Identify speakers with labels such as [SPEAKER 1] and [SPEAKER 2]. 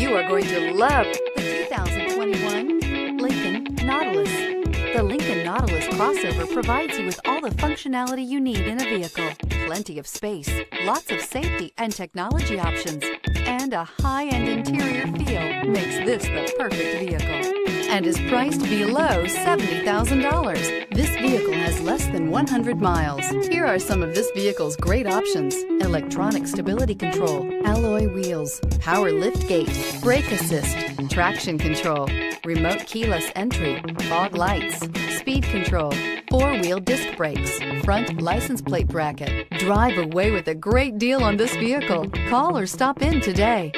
[SPEAKER 1] You are going to love the 2021 Lincoln Nautilus. The Lincoln Nautilus crossover provides you with all the functionality you need in a vehicle. Plenty of space, lots of safety and technology options, and a high-end interior feel makes this the perfect vehicle and is priced below $70,000. Than 100 miles. Here are some of this vehicle's great options. Electronic stability control, alloy wheels, power lift gate, brake assist, traction control, remote keyless entry, fog lights, speed control, four-wheel disc brakes, front license plate bracket. Drive away with a great deal on this vehicle. Call or stop in today.